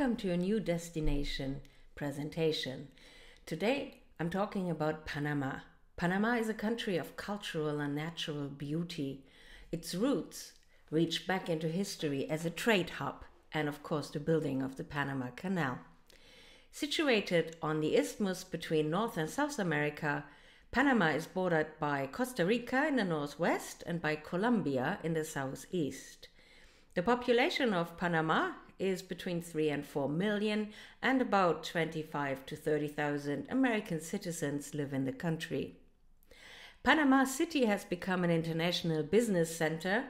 Welcome to a new destination presentation. Today I'm talking about Panama. Panama is a country of cultural and natural beauty. Its roots reach back into history as a trade hub and, of course, the building of the Panama Canal. Situated on the isthmus between North and South America, Panama is bordered by Costa Rica in the northwest and by Colombia in the southeast. The population of Panama is between 3 and 4 million, and about 25 to 30,000 American citizens live in the country. Panama City has become an international business center,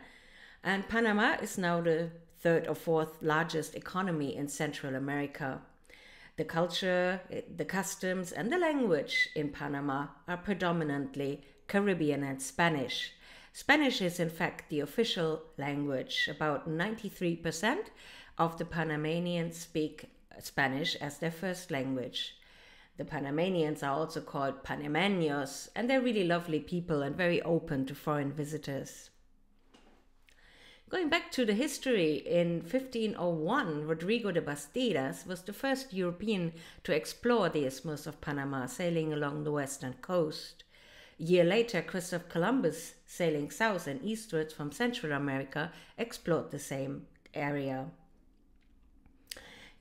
and Panama is now the third or fourth largest economy in Central America. The culture, the customs, and the language in Panama are predominantly Caribbean and Spanish. Spanish is, in fact, the official language. About 93% of the Panamanians speak Spanish as their first language. The Panamanians are also called Panameños, and they're really lovely people and very open to foreign visitors. Going back to the history, in 1501, Rodrigo de Bastidas was the first European to explore the Isthmus of Panama, sailing along the western coast. A year later, Christopher Columbus, sailing south and eastwards from Central America, explored the same area.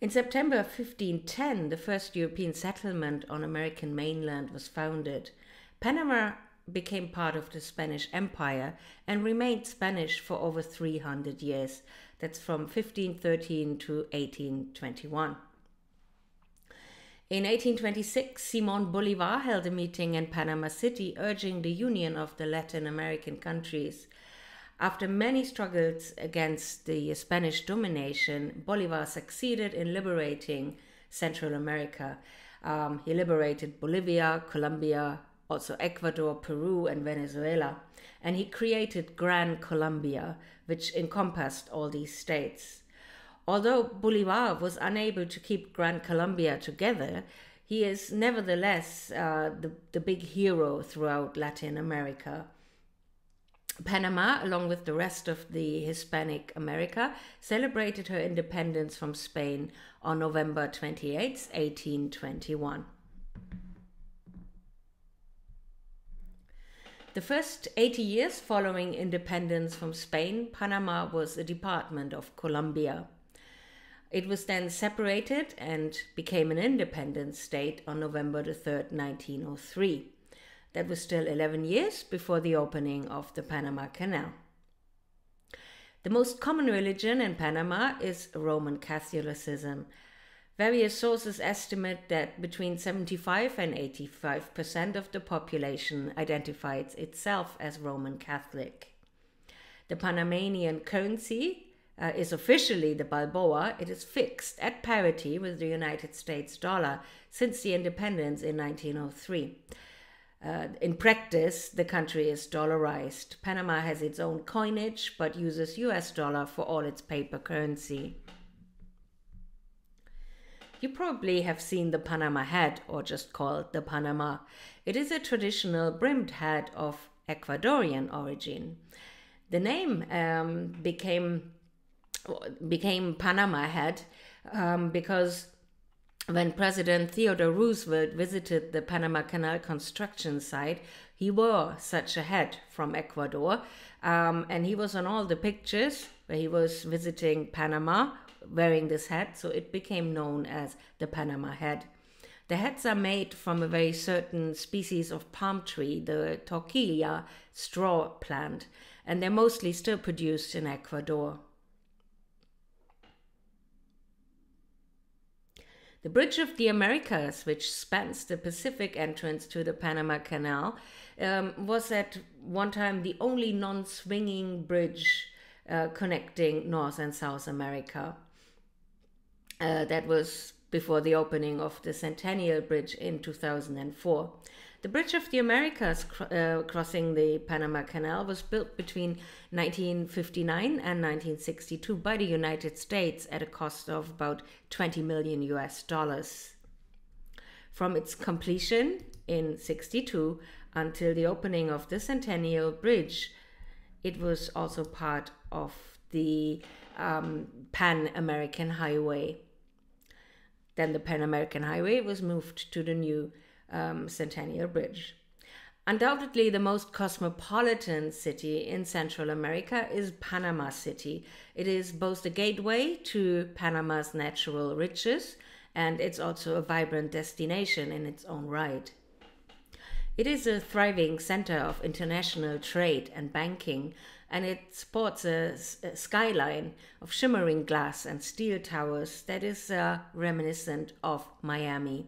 In September 1510, the first European settlement on American mainland was founded. Panama became part of the Spanish Empire and remained Spanish for over 300 years. That's from 1513 to 1821. In 1826, Simon Bolivar held a meeting in Panama City urging the union of the Latin American countries. After many struggles against the Spanish domination, Bolivar succeeded in liberating Central America. Um, he liberated Bolivia, Colombia, also Ecuador, Peru, and Venezuela. And he created Gran Colombia, which encompassed all these states. Although Bolivar was unable to keep Gran Colombia together, he is nevertheless uh, the, the big hero throughout Latin America. Panama, along with the rest of the Hispanic America, celebrated her independence from Spain on November 28, 1821. The first 80 years following independence from Spain, Panama was a department of Colombia. It was then separated and became an independent state on November the 3rd, 1903. That was still 11 years before the opening of the Panama Canal. The most common religion in Panama is Roman Catholicism, Various sources estimate that between 75 and 85 percent of the population identifies itself as Roman Catholic. The Panamanian currency uh, is officially the Balboa. It is fixed at parity with the United States dollar since the independence in 1903. Uh, in practice, the country is dollarized. Panama has its own coinage but uses US dollar for all its paper currency. You probably have seen the Panama hat, or just called the Panama. It is a traditional brimmed hat of Ecuadorian origin. The name um, became became Panama hat um, because when President Theodore Roosevelt visited the Panama Canal construction site, he wore such a hat from Ecuador, um, and he was on all the pictures where he was visiting Panama wearing this hat, so it became known as the Panama hat. The hats are made from a very certain species of palm tree, the Toquilla straw plant, and they're mostly still produced in Ecuador. The Bridge of the Americas, which spans the Pacific entrance to the Panama Canal, um, was at one time the only non swinging bridge uh, connecting North and South America. Uh, that was before the opening of the Centennial Bridge in 2004. The Bridge of the Americas uh, crossing the Panama Canal was built between 1959 and 1962 by the United States at a cost of about 20 million US dollars. From its completion in 62 until the opening of the Centennial Bridge, it was also part of the um, Pan American Highway Then the Pan American Highway was moved to the new um, Centennial Bridge. Undoubtedly, the most cosmopolitan city in Central America is Panama City. It is both the gateway to Panama's natural riches and it's also a vibrant destination in its own right. It is a thriving center of international trade and banking, and it sports a, skyline of shimmering glass and steel towers that is uh, reminiscent of Miami.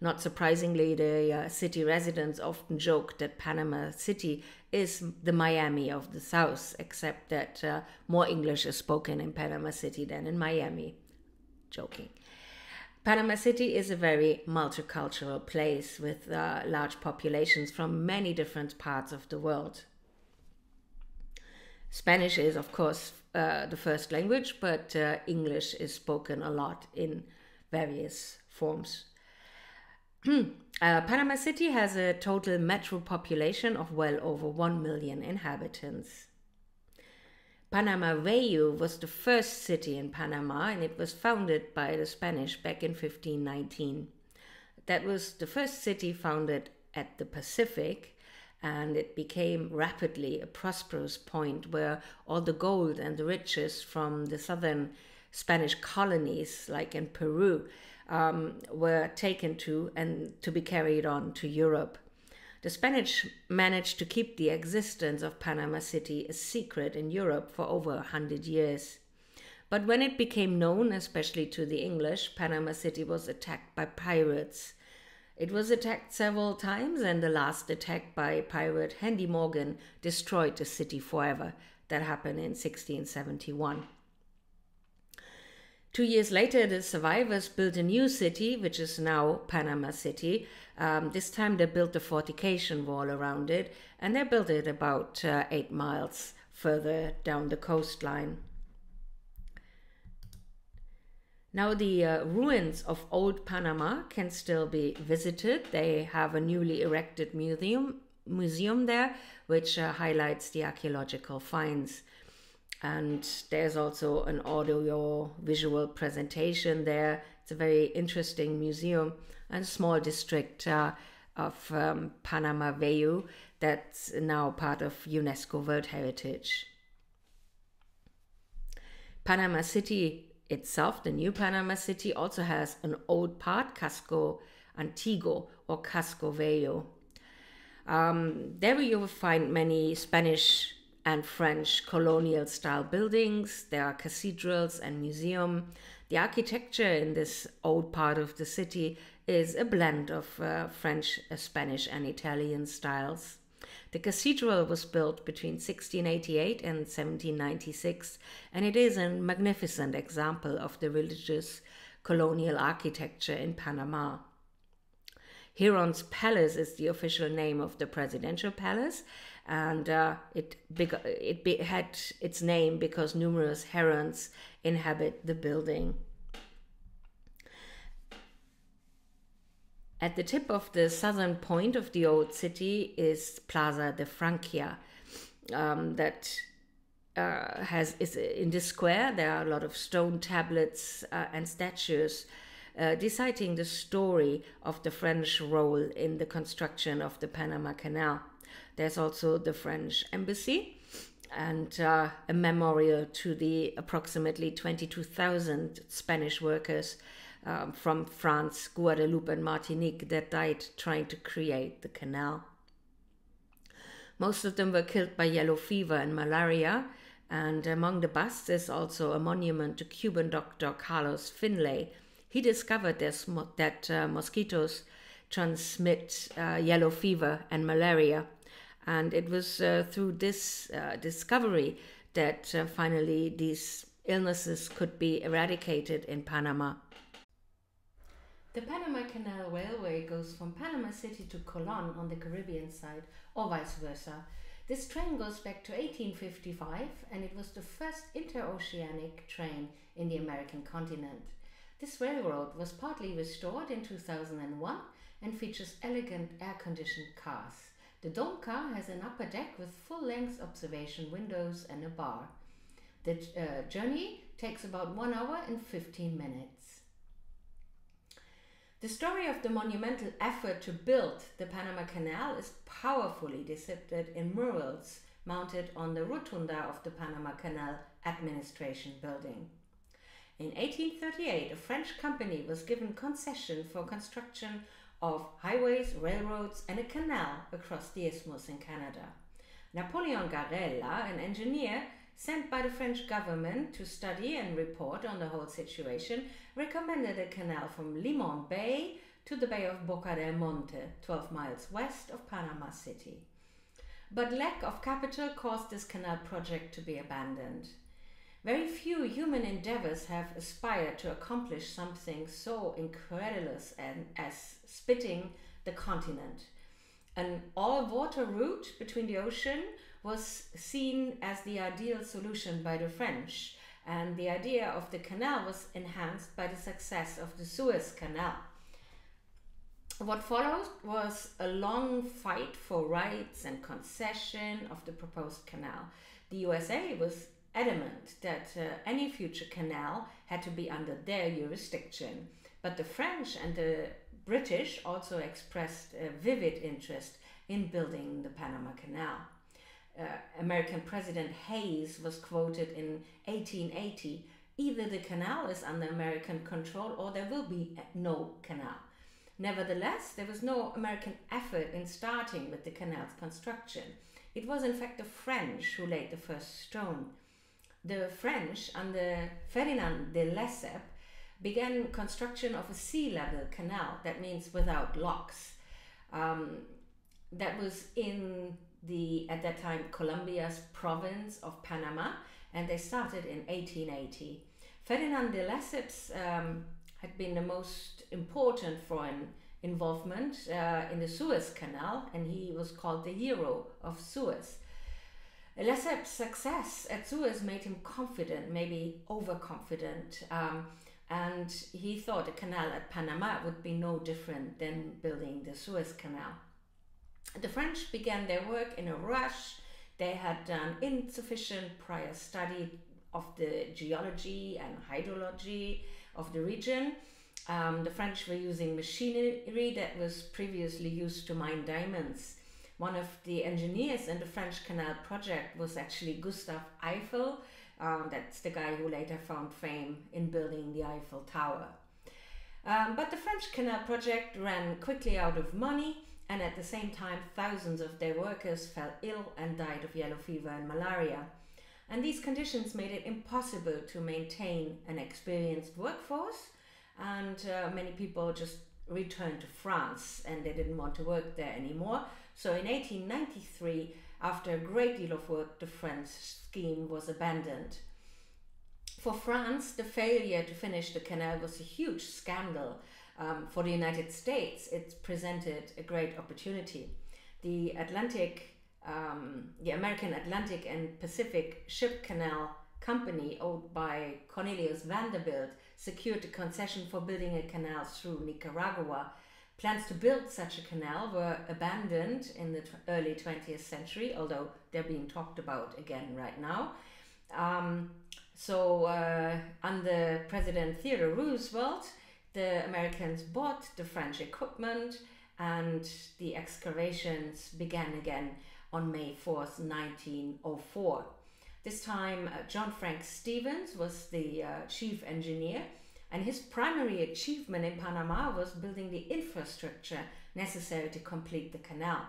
Not surprisingly, the uh, city residents often joke that Panama City is the Miami of the South, except that uh, more English is spoken in Panama City than in Miami. Joking. Panama City is a very multicultural place with uh, large populations from many different parts of the world. Spanish is, of course, uh, the first language, but uh, English is spoken a lot in various forms. Uh, Panama City has a total metro population of well over 1 million inhabitants. Panama Viejo was the first city in Panama and it was founded by the Spanish back in 1519. That was the first city founded at the Pacific and it became rapidly a prosperous point where all the gold and the riches from the southern Spanish colonies, like in Peru, um, were taken to and to be carried on to Europe. The Spanish managed to keep the existence of Panama City a secret in Europe for over a hundred years. But when it became known, especially to the English, Panama City was attacked by pirates. It was attacked several times, and the last attack by pirate Henry Morgan destroyed the city forever. That happened in 1671. Two years later, the survivors built a new city, which is now Panama City. Um, this time they built a fortification wall around it, and they built it about uh, eight miles further down the coastline. Now, the uh, ruins of old Panama can still be visited. They have a newly erected museum, museum there, which uh, highlights the archaeological finds and there's also an audio visual presentation there. It's a very interesting museum and small district uh, of um, Panama Viejo that's now part of UNESCO World Heritage. Panama City itself, the new Panama City, also has an old part, Casco Antiguo or Casco Viejo. Um, there you will find many Spanish and French colonial style buildings. There are cathedrals and museum. The architecture in this old part of the city is a blend of uh, French, uh, Spanish, and Italian styles. The cathedral was built between 1688 and 1796, and it is a magnificent example of the religious colonial architecture in Panama. Heron's Palace is the official name of the presidential palace, and uh, it it be, had its name because numerous herons inhabit the building. At the tip of the southern point of the old city is Plaza de Francia, um, that uh, has is in this square. There are a lot of stone tablets uh, and statues. Uh, deciding the story of the French role in the construction of the Panama Canal. There's also the French embassy and uh, a memorial to the approximately 22,000 Spanish workers um, from France, Guadeloupe, and Martinique that died trying to create the canal. Most of them were killed by yellow fever and malaria, and among the busts is also a monument to Cuban doctor Carlos Finlay. He discovered that uh, mosquitoes transmit uh, yellow fever and malaria and it was uh, through this uh, discovery that uh, finally these illnesses could be eradicated in Panama. The Panama Canal Railway goes from Panama City to Colon on the Caribbean side, or vice versa. This train goes back to 1855 and it was the first interoceanic train in the American continent. This railroad was partly restored in 2001 and features elegant air conditioned cars. The dome car has an upper deck with full-length observation windows and a bar. The uh, journey takes about 1 hour and 15 minutes. The story of the monumental effort to build the Panama Canal is powerfully depicted in murals mounted on the rotunda of the Panama Canal Administration building. In 1838, a French company was given concession for construction of highways, railroads, and a canal across the isthmus in Canada. Napoleon Garella, an engineer sent by the French government to study and report on the whole situation, recommended a canal from Limon Bay to the Bay of Boca del Monte, 12 miles west of Panama City. But lack of capital caused this canal project to be abandoned. Very few human endeavors have aspired to accomplish something so incredulous and as splitting the continent. An all water route between the ocean was seen as the ideal solution by the French, and the idea of the canal was enhanced by the success of the Suez Canal. What followed was a long fight for rights and concession of the proposed canal. The USA was adamant that uh, any future canal had to be under their jurisdiction, but the French and the British also expressed a vivid interest in building the Panama Canal uh, American President Hayes was quoted in 1880 either the canal is under American control or there will be no canal. Nevertheless, there was no American effort in starting with the canal's construction. It was in fact the French who laid the first stone. The French, under Ferdinand de Lesseps, began construction of a sea level canal, that means without locks. Um, that was in the at that time Colombia's province of Panama, and they started in 1880. Ferdinand de Lesseps um, had been the most important foreign involvement uh, in the Suez Canal, and he was called the hero of Suez. Lesseps' success at Suez made him confident, maybe overconfident, um, and he thought a canal at Panama would be no different than building the Suez Canal. The French began their work in a rush. They had done insufficient prior study of the geology and hydrology of the region. Um, the French were using machinery that was previously used to mine diamonds. One of the engineers in the French Canal project was actually Gustave Eiffel. Um, that's the guy who later found fame in building the Eiffel Tower. Um, but the French Canal project ran quickly out of money and at the same time, thousands of their workers fell ill and died of yellow fever and malaria. And these conditions made it impossible to maintain an experienced workforce, and uh, many people just returned to France and they didn't want to work there anymore. So in 1893, after a great deal of work, the French scheme was abandoned. For France, the failure to finish the canal was a huge scandal um, for the United States, it presented a great opportunity. The Atlantic, um, the American Atlantic and Pacific Ship Canal Company, owned by Cornelius Vanderbilt, secured the concession for building a canal through Nicaragua. Plans to build such a canal were abandoned in the early 20th century, although they're being talked about again right now. Um, so, uh, under President Theodore Roosevelt, the Americans bought the French equipment and the excavations began again on May 4th, 1904. This time, uh, John Frank Stevens was the uh, chief engineer, and his primary achievement in Panama was building the infrastructure necessary to complete the canal.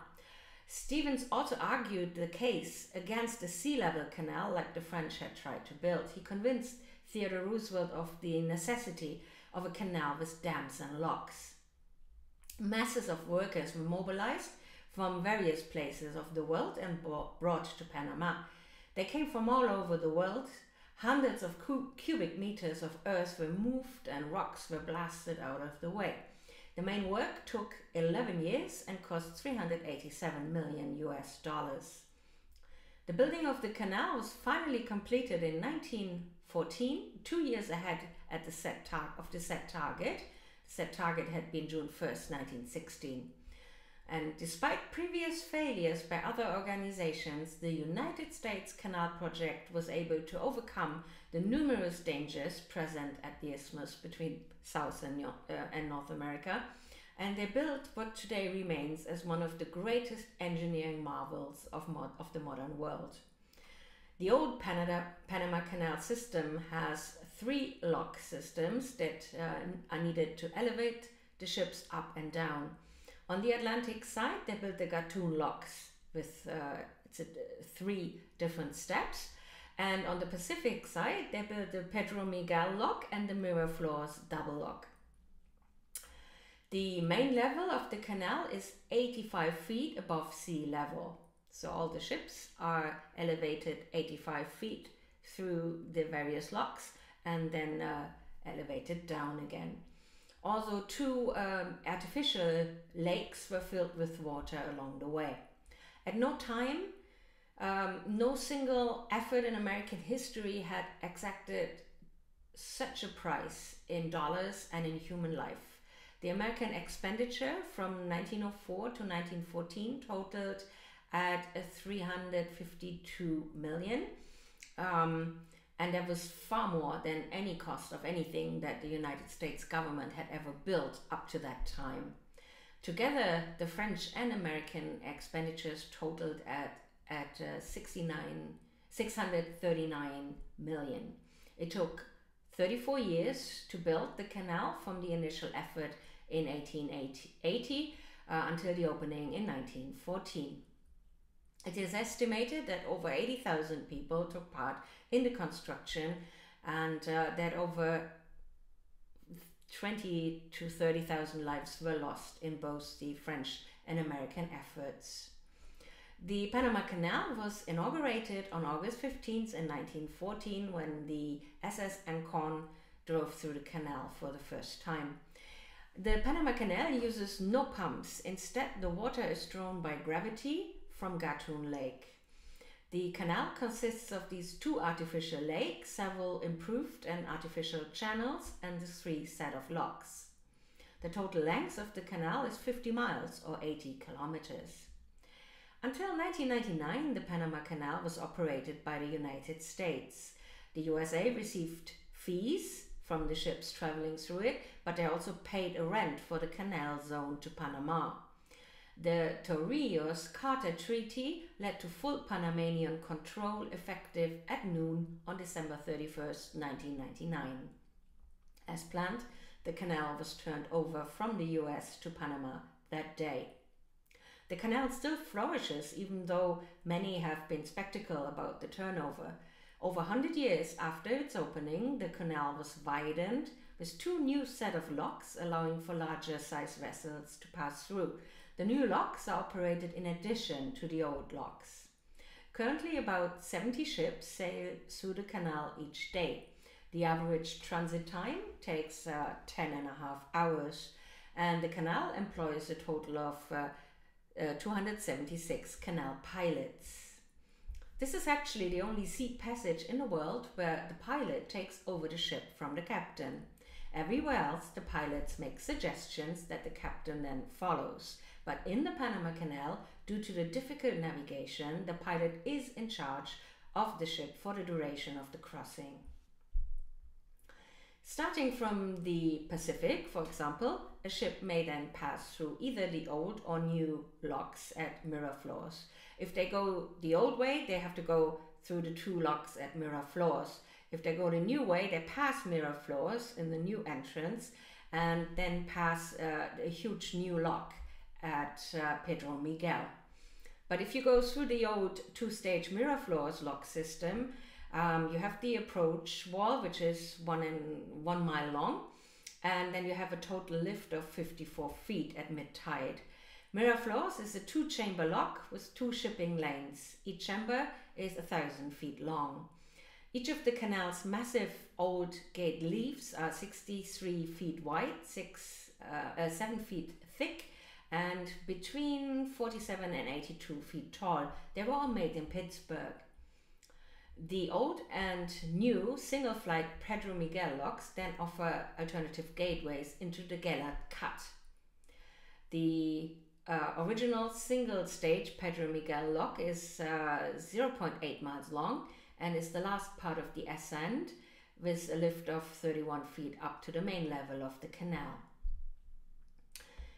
Stevens also argued the case against a sea level canal, like the French had tried to build. He convinced Theodore Roosevelt of the necessity of a canal with dams and locks. Masses of workers were mobilized from various places of the world and brought to Panama. They came from all over the world. Hundreds of cu cubic meters of earth were moved and rocks were blasted out of the way. The main work took 11 years and cost 387 million US dollars. The building of the canal was finally completed in 1914, two years ahead at the set of the set target. The set target had been June 1st, 1916. And despite previous failures by other organizations, the United States Canal Project was able to overcome the numerous dangers present at the isthmus between South and, uh, and North America. And they built what today remains as one of the greatest engineering marvels of, mod- of the modern world. The old Panama, Panama Canal system has three lock systems that uh, are needed to elevate the ships up and down. On the Atlantic side, they built the Gatun locks with uh, it's a, three different steps. And on the Pacific side, they built the Pedro Miguel lock and the Miraflores double lock. The main level of the canal is 85 feet above sea level. So all the ships are elevated 85 feet through the various locks and then uh, elevated down again. Also, two um, artificial lakes were filled with water along the way. At no time, um, no single effort in American history had exacted such a price in dollars and in human life. The American expenditure from 1904 to 1914 totaled at 352 million. Um, and that was far more than any cost of anything that the United States government had ever built up to that time. Together, the French and American expenditures totaled at, at uh, 69, 639 million. It took 34 years to build the canal from the initial effort in 1880 uh, until the opening in 1914. It is estimated that over 80,000 people took part in the construction and uh, that over 20 to 30,000 lives were lost in both the French and American efforts. The Panama Canal was inaugurated on August 15th in 1914 when the SS Ancon drove through the canal for the first time. The Panama Canal uses no pumps. Instead, the water is drawn by gravity from Gatun Lake. The canal consists of these two artificial lakes, several improved and artificial channels, and the three set of locks. The total length of the canal is 50 miles or 80 kilometers. Until 1999, the Panama Canal was operated by the United States. The USA received fees from the ships traveling through it, but they also paid a rent for the canal zone to Panama. The Torrijos Carter Treaty led to full Panamanian control effective at noon on December 31st, 1999. As planned, the canal was turned over from the US to Panama that day. The canal still flourishes even though many have been skeptical about the turnover. Over 100 years after its opening, the canal was widened with two new set of locks allowing for larger size vessels to pass through the new locks are operated in addition to the old locks. Currently, about 70 ships sail through the canal each day. The average transit time takes uh, 10 and a half hours, and the canal employs a total of uh, uh, 276 canal pilots. This is actually the only sea passage in the world where the pilot takes over the ship from the captain. Everywhere else, the pilots make suggestions that the captain then follows. But in the Panama Canal, due to the difficult navigation, the pilot is in charge of the ship for the duration of the crossing. Starting from the Pacific, for example, a ship may then pass through either the old or new locks at Miraflores. If they go the old way, they have to go through the two locks at Miraflores. If they go the new way, they pass Miraflores in the new entrance and then pass uh, a huge new lock at uh, Pedro Miguel. But if you go through the old two-stage Miraflores lock system, um, you have the approach wall, which is one in one mile long, and then you have a total lift of 54 feet at mid-tide. Miraflores is a two-chamber lock with two shipping lanes. Each chamber is a thousand feet long. Each of the canal's massive old gate leaves are 63 feet wide, six, uh, uh, 7 feet thick, and between 47 and 82 feet tall. They were all made in Pittsburgh. The old and new single flight Pedro Miguel locks then offer alternative gateways into the Gaillard Cut. The uh, original single stage Pedro Miguel lock is uh, 0.8 miles long and is the last part of the ascent with a lift of 31 feet up to the main level of the canal.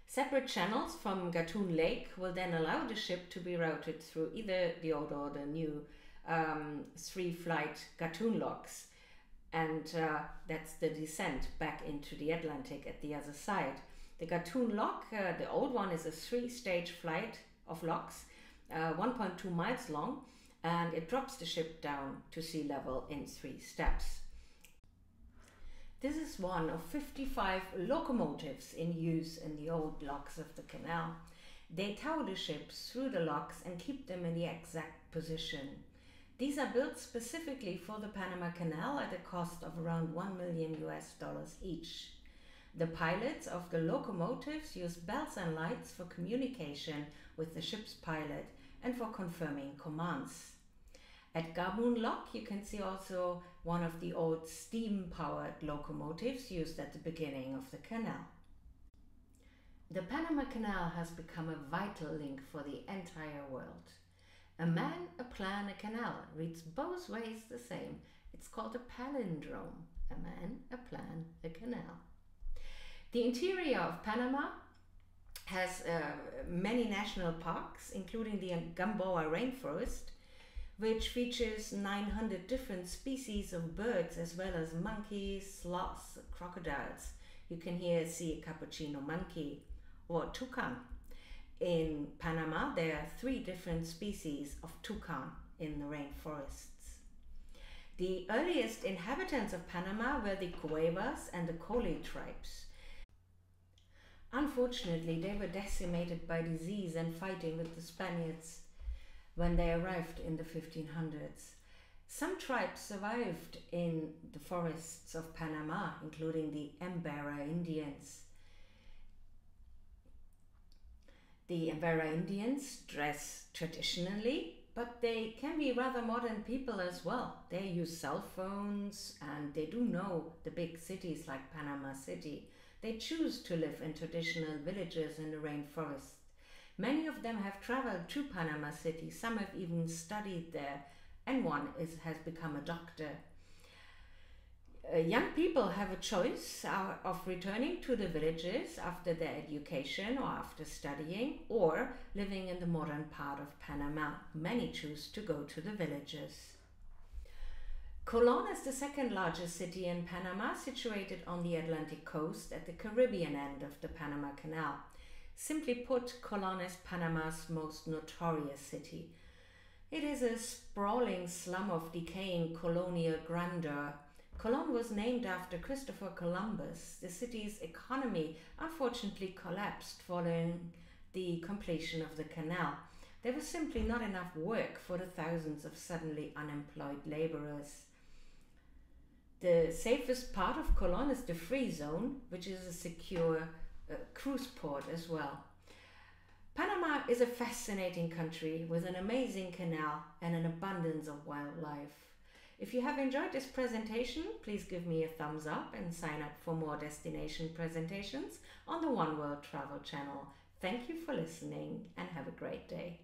Separate channels from Gatun Lake will then allow the ship to be routed through either the old or the new um, three flight Gatun locks. And uh, that's the descent back into the Atlantic at the other side. The Gatun lock, uh, the old one, is a three stage flight of locks, uh, 1.2 miles long, and it drops the ship down to sea level in three steps. This is one of 55 locomotives in use in the old locks of the canal. They tow the ships through the locks and keep them in the exact position. These are built specifically for the Panama Canal at a cost of around 1 million US dollars each. The pilots of the locomotives use bells and lights for communication with the ship's pilot and for confirming commands. At Gatun Lock, you can see also one of the old steam powered locomotives used at the beginning of the canal. The Panama Canal has become a vital link for the entire world. A man, a plan, a canal reads both ways the same. It's called a palindrome. A man, a plan, a canal. The interior of Panama has uh, many national parks, including the Gamboa rainforest, which features 900 different species of birds as well as monkeys, sloths, crocodiles. You can here see a cappuccino monkey or toucan. In Panama, there are three different species of toucan in the rainforests. The earliest inhabitants of Panama were the Cuevas and the Colli tribes. Unfortunately, they were decimated by disease and fighting with the Spaniards when they arrived in the 1500s. Some tribes survived in the forests of Panama, including the Embera Indians. The Embera Indians dress traditionally, but they can be rather modern people as well. They use cell phones and they do know the big cities like Panama City. They choose to live in traditional villages in the rainforest Many of them have traveled to Panama City, some have even studied there, and one is, has become a doctor. Uh, young people have a choice uh, of returning to the villages after their education or after studying, or living in the modern part of Panama. Many choose to go to the villages. Colon is the second largest city in Panama, situated on the Atlantic coast at the Caribbean end of the Panama Canal. Simply put, Colón is Panama's most notorious city. It is a sprawling slum of decaying colonial grandeur. Colón was named after Christopher Columbus. The city's economy unfortunately collapsed following the completion of the canal. There was simply not enough work for the thousands of suddenly unemployed laborers. The safest part of Colón is the free zone, which is a secure uh, cruise port as well. Panama is a fascinating country with an amazing canal and an abundance of wildlife. If you have enjoyed this presentation, please give me a thumbs up and sign up for more destination presentations on the One World Travel channel. Thank you for listening and have a great day.